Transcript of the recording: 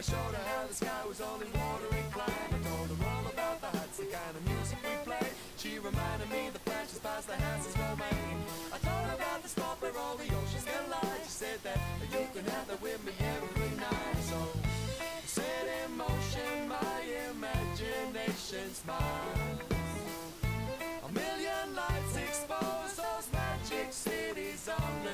I showed her how the sky was only watery climb. I told her all about the huts, the kind of music we play. She reminded me the flashes past the houses were made. I told her about the spot where all the oceans collide. She said that you can have that with me every night. So set in motion my imagination mind. A million lights expose those magic cities on the